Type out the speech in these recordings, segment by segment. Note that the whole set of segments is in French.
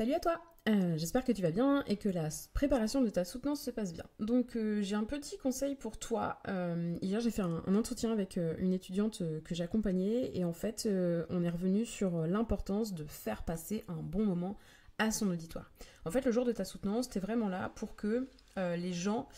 Salut à toi euh, J'espère que tu vas bien et que la préparation de ta soutenance se passe bien. Donc euh, j'ai un petit conseil pour toi. Euh, hier j'ai fait un, entretien avec une étudiante que j'accompagnais et en fait on est revenu sur l'importance de faire passer un bon moment à son auditoire. En fait le jour de ta soutenance, tu es vraiment là pour que les gens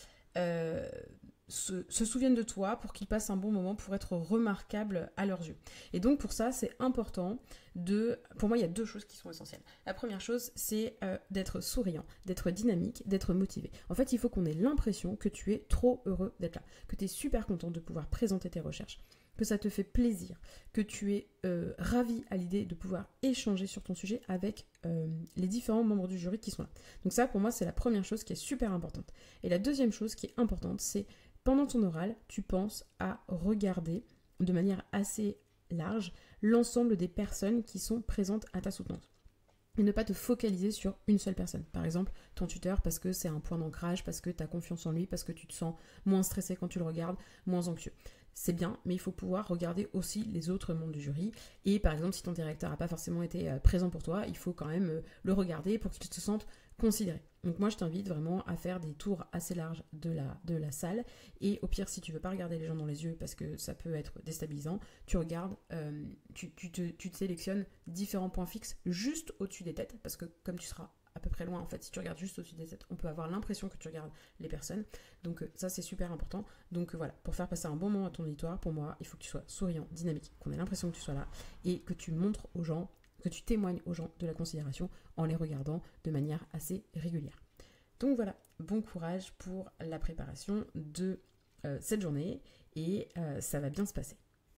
se, souviennent de toi, pour qu'ils passent un bon moment, pour être remarquables à leurs yeux. Et donc pour ça, c'est important de... Pour moi, il y a deux choses qui sont essentielles. La première chose, c'est euh, d'être souriant, d'être dynamique, d'être motivé. En fait, il faut qu'on ait l'impression que tu es trop heureux d'être là, que tu es super content de pouvoir présenter tes recherches, que ça te fait plaisir, que tu es euh, ravi à l'idée de pouvoir échanger sur ton sujet avec euh, les différents membres du jury qui sont là. Donc ça, pour moi, c'est la première chose qui est super importante. Et la deuxième chose qui est importante, c'est pendant ton oral, tu penses à regarder de manière assez large l'ensemble des personnes qui sont présentes à ta soutenance. Et ne pas te focaliser sur une seule personne. Par exemple, ton tuteur, parce que c'est un point d'ancrage, parce que tu as confiance en lui, parce que tu te sens moins stressé quand tu le regardes, moins anxieux c'est bien, mais il faut pouvoir regarder aussi les autres membres du jury. Et par exemple, si ton directeur n'a pas forcément été euh, présent pour toi, il faut quand même euh, le regarder pour qu'il te sente considéré. Donc moi, je t'invite vraiment à faire des tours assez larges de la, de la salle. Et au pire, si tu veux pas regarder les gens dans les yeux parce que ça peut être déstabilisant, tu regardes, euh, tu, te, sélectionnes différents points fixes juste au-dessus des têtes, parce que comme tu seras peu près loin en fait. Si tu regardes juste au-dessus des têtes, on peut avoir l'impression que tu regardes les personnes. Donc euh, ça c'est super important. Donc euh, voilà, pour faire passer un bon moment à ton auditoire, pour moi, il faut que tu sois souriant, dynamique, qu'on ait l'impression que tu sois là et que tu montres aux gens, que tu témoignes aux gens de la considération en les regardant de manière assez régulière. Donc voilà, bon courage pour la préparation de euh, cette journée et ça va bien se passer.